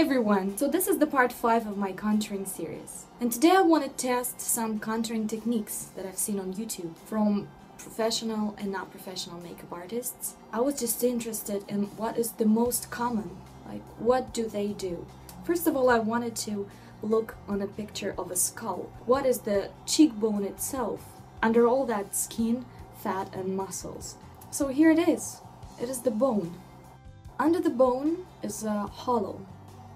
Everyone! So this is the part 5 of my contouring series. And today I want to test some contouring techniques that I've seen on YouTube from professional and not professional makeup artists. I was just interested in what is the most common, like what do they do? First of all I wanted to look on a picture of a skull. What is the cheekbone itself under all that skin, fat and muscles? So here it is. It is the bone. Under the bone is a hollow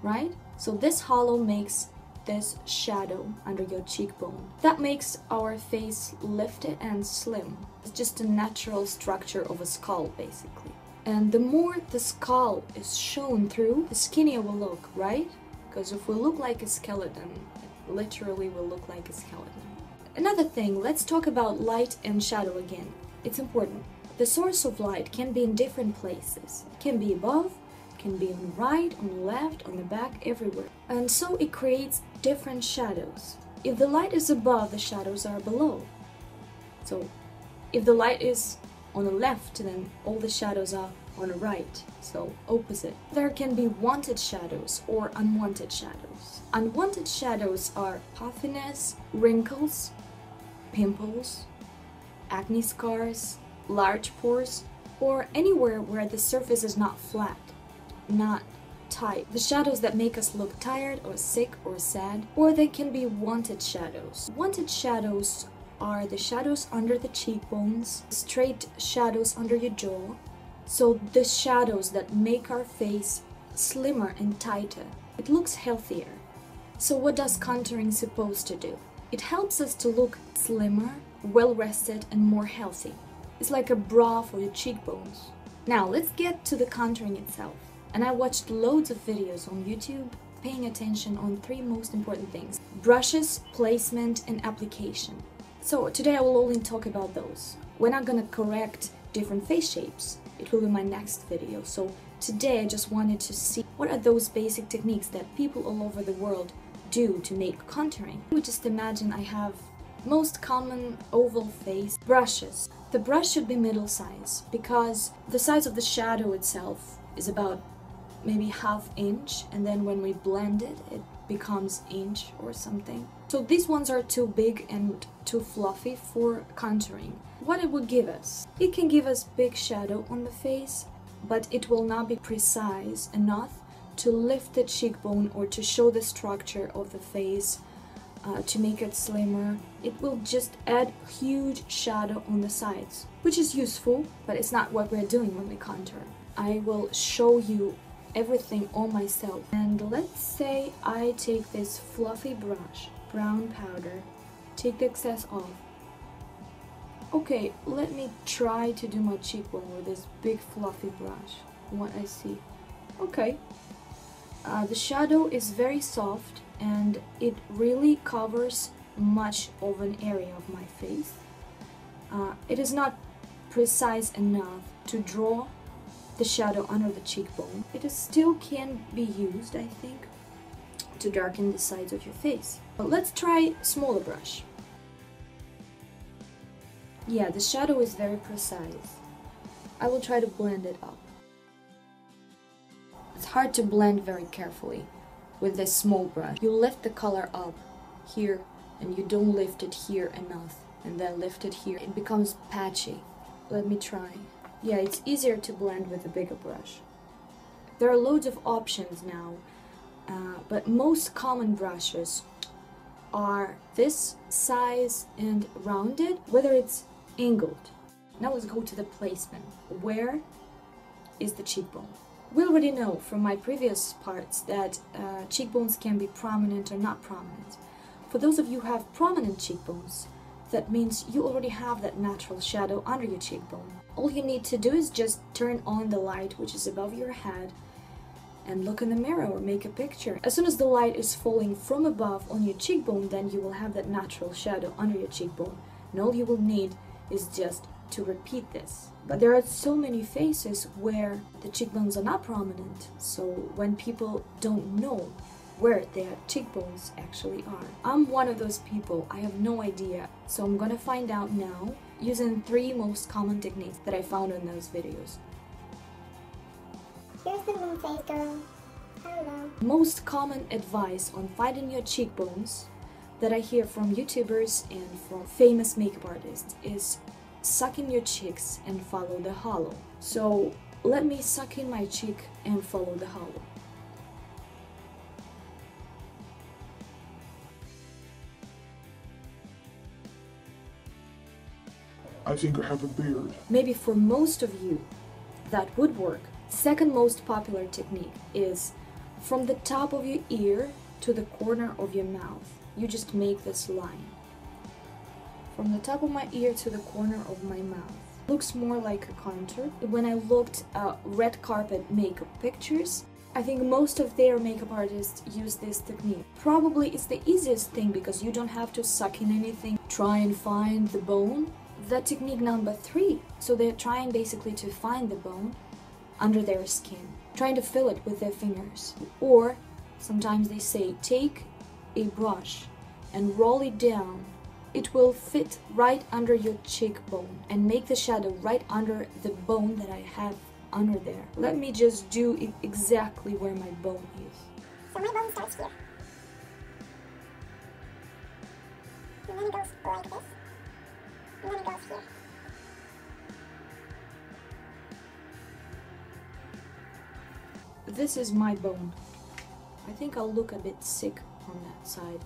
right? So this hollow makes this shadow under your cheekbone. That makes our face lifted and slim. It's just a natural structure of a skull, basically. And the more the skull is shown through, the skinnier we'll look, right? Because if we look like a skeleton, it literally will look like a skeleton. Another thing, let's talk about light and shadow again. It's important. The source of light can be in different places. It can be above, can be on the right, on the left, on the back, everywhere. And so it creates different shadows. If the light is above, the shadows are below. So if the light is on the left, then all the shadows are on the right, so opposite. There can be wanted shadows or unwanted shadows. Unwanted shadows are puffiness, wrinkles, pimples, acne scars, large pores, or anywhere where the surface is not flat not tight. The shadows that make us look tired or sick or sad, or they can be wanted shadows. Wanted shadows are the shadows under the cheekbones, straight shadows under your jaw. So the shadows that make our face slimmer and tighter. It looks healthier. So what does contouring supposed to do? It helps us to look slimmer, well rested and more healthy. It's like a bra for your cheekbones. Now let's get to the contouring itself and I watched loads of videos on YouTube paying attention on three most important things brushes, placement, and application. So today I will only talk about those. We're not gonna correct different face shapes, it will be my next video. So today I just wanted to see what are those basic techniques that people all over the world do to make contouring. We just imagine I have most common oval face brushes. The brush should be middle size because the size of the shadow itself is about maybe half inch and then when we blend it it becomes inch or something so these ones are too big and too fluffy for contouring what it would give us it can give us big shadow on the face but it will not be precise enough to lift the cheekbone or to show the structure of the face uh, to make it slimmer. It will just add huge shadow on the sides, which is useful, but it's not what we're doing when we contour. I will show you everything on myself. And let's say I take this fluffy brush, brown powder, take the excess off. Okay, let me try to do my cheekbone with this big fluffy brush, what I see. Okay, uh, the shadow is very soft and it really covers much of an area of my face. Uh, it is not precise enough to draw the shadow under the cheekbone. It still can be used, I think, to darken the sides of your face. But let's try smaller brush. Yeah, the shadow is very precise. I will try to blend it up. It's hard to blend very carefully with this small brush. You lift the color up here and you don't lift it here enough and then lift it here. It becomes patchy. Let me try. Yeah, it's easier to blend with a bigger brush. There are loads of options now, uh, but most common brushes are this size and rounded, whether it's angled. Now let's go to the placement. Where is the cheekbone? We already know from my previous parts that uh, cheekbones can be prominent or not prominent. For those of you who have prominent cheekbones, that means you already have that natural shadow under your cheekbone. All you need to do is just turn on the light which is above your head and look in the mirror or make a picture. As soon as the light is falling from above on your cheekbone, then you will have that natural shadow under your cheekbone. And all you will need is just to repeat this. But there are so many faces where the cheekbones are not prominent, so when people don't know where their cheekbones actually are. I'm one of those people, I have no idea, so I'm gonna find out now using three most common techniques that I found in those videos. Here's the moon face girl. Hello. Most common advice on finding your cheekbones that I hear from YouTubers and from famous makeup artists is suck in your cheeks and follow the hollow. So let me suck in my cheek and follow the hollow. I think I have a beard. Maybe for most of you that would work. Second most popular technique is from the top of your ear to the corner of your mouth. You just make this line. From the top of my ear to the corner of my mouth. Looks more like a contour. When I looked at red carpet makeup pictures, I think most of their makeup artists use this technique. Probably it's the easiest thing because you don't have to suck in anything, try and find the bone the technique number three. So they're trying basically to find the bone under their skin, trying to fill it with their fingers. Or sometimes they say, take a brush and roll it down. It will fit right under your cheekbone and make the shadow right under the bone that I have under there. Let me just do it exactly where my bone is. So my bone starts here. And then it goes like this. Here. This is my bone. I think I'll look a bit sick on that side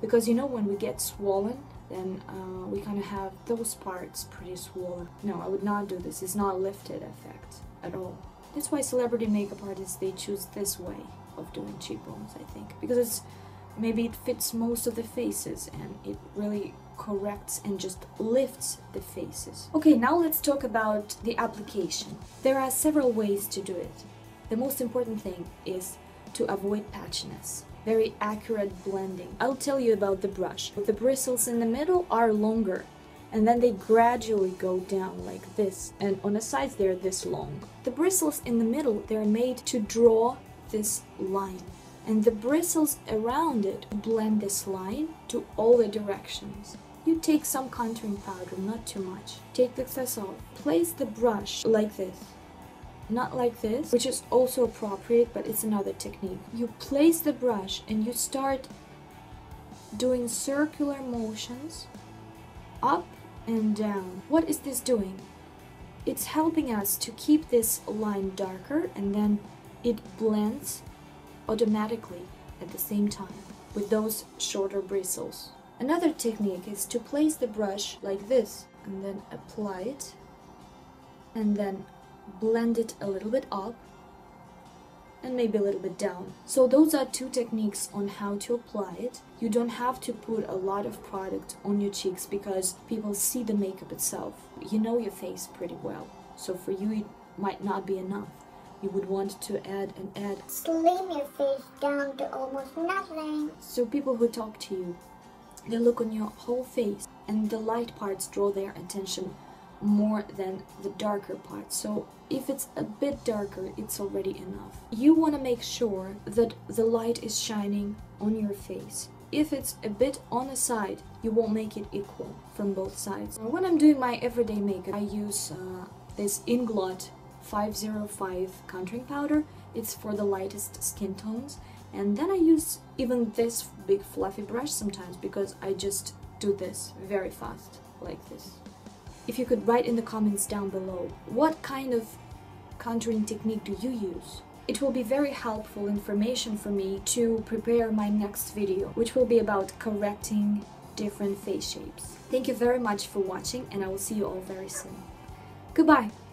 because you know when we get swollen then uh, we kind of have those parts pretty swollen. No, I would not do this. It's not lifted effect at all. That's why celebrity makeup artists they choose this way of doing cheekbones, I think, because it's maybe it fits most of the faces and it really corrects and just lifts the faces. Okay, now let's talk about the application. There are several ways to do it. The most important thing is to avoid patchiness. Very accurate blending. I'll tell you about the brush. The bristles in the middle are longer and then they gradually go down like this and on the sides they're this long. The bristles in the middle they're made to draw this line and the bristles around it blend this line to all the directions. You take some contouring powder, not too much. Take the excess off. Place the brush like this not like this, which is also appropriate, but it's another technique. You place the brush and you start doing circular motions up and down. What is this doing? It's helping us to keep this line darker and then it blends automatically at the same time with those shorter bristles. Another technique is to place the brush like this and then apply it and then blend it a little bit up and maybe a little bit down. So those are two techniques on how to apply it. You don't have to put a lot of product on your cheeks because people see the makeup itself. You know your face pretty well. So for you it might not be enough. You would want to add and add. Slim your face down to almost nothing. So people who talk to you, they look on your whole face and the light parts draw their attention more than the darker part. So if it's a bit darker, it's already enough. You want to make sure that the light is shining on your face. If it's a bit on the side, you won't make it equal from both sides. When I'm doing my everyday makeup, I use uh, this Inglot 505 contouring powder. It's for the lightest skin tones. And then I use even this big fluffy brush sometimes because I just do this very fast, like this if you could write in the comments down below what kind of contouring technique do you use. It will be very helpful information for me to prepare my next video, which will be about correcting different face shapes. Thank you very much for watching and I will see you all very soon. Goodbye!